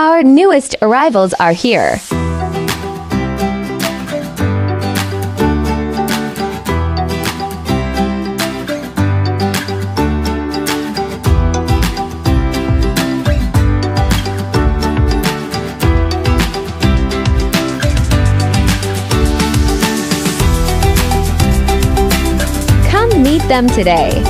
Our newest arrivals are here. Come meet them today.